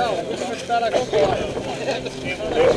Não, vou estar agora.